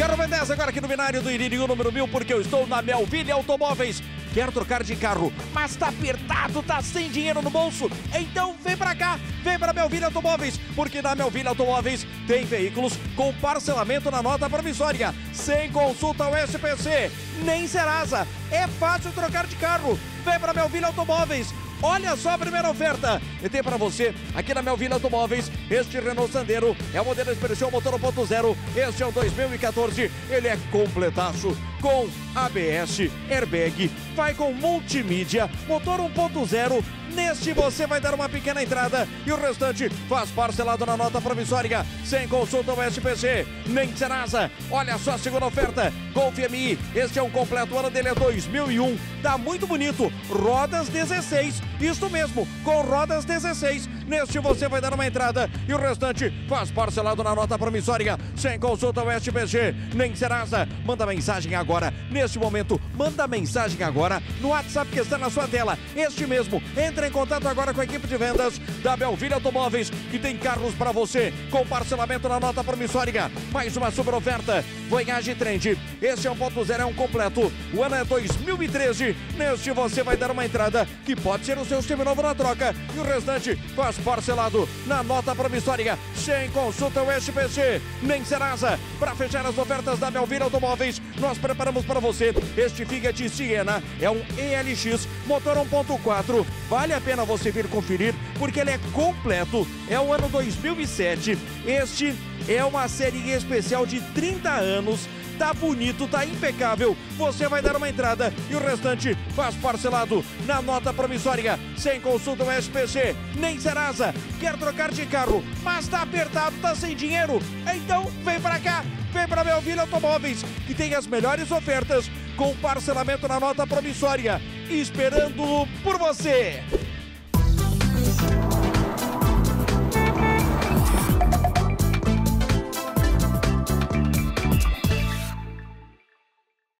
Quero vender agora aqui no binário do Iririnho número 1000, porque eu estou na Melville Automóveis. Quero trocar de carro, mas tá apertado, tá sem dinheiro no bolso. Então vem pra cá, vem pra Melville Automóveis, porque na Melville Automóveis tem veículos com parcelamento na nota provisória, sem consulta ao SPC, nem Serasa. É fácil trocar de carro. Vem pra Melville Automóveis. Olha só a primeira oferta. E tem para você aqui na Melville Automóveis. Este Renault Sandero é o modelo Expressão motor 1.0. Este é o 2014. Ele é completaço com ABS, airbag, vai com multimídia, motor 1.0. Neste você vai dar uma pequena entrada e o restante faz parcelado na nota provisória, sem consulta ao SPC, nem Serasa. Olha só a segunda oferta, Golf MI, este é um completo, o ano dele é 2001, tá muito bonito, rodas 16, isto mesmo, com rodas 16. Neste você vai dar uma entrada e o restante faz parcelado na nota promissória, sem consulta ao SPC, nem Serasa. Manda mensagem agora, neste momento, manda mensagem agora no WhatsApp que está na sua tela. Este mesmo, entre em contato agora com a equipe de vendas da Belville Automóveis, que tem carros para você, com parcelamento na nota promissória. Mais uma super oferta, Voyage Trend. Este é um ponto zero, é um completo. O ano é 2013. Neste você vai dar uma entrada que pode ser o seu novo na troca e o restante faz parcelado na nota promissória, sem consulta ao SPC, nem Serasa. Para fechar as ofertas da Belvira Automóveis, nós preparamos para você este Fiat Siena, é um ELX, motor 1.4. Vale a pena você vir conferir, porque ele é completo, é o ano 2007. Este é uma série especial de 30 anos tá bonito, tá impecável. Você vai dar uma entrada e o restante faz parcelado na nota promissória, sem consulta no SPC, nem Serasa. Quer trocar de carro, mas tá apertado, tá sem dinheiro? Então vem pra cá, vem pra Belville Automóveis, que tem as melhores ofertas com parcelamento na nota promissória, esperando por você.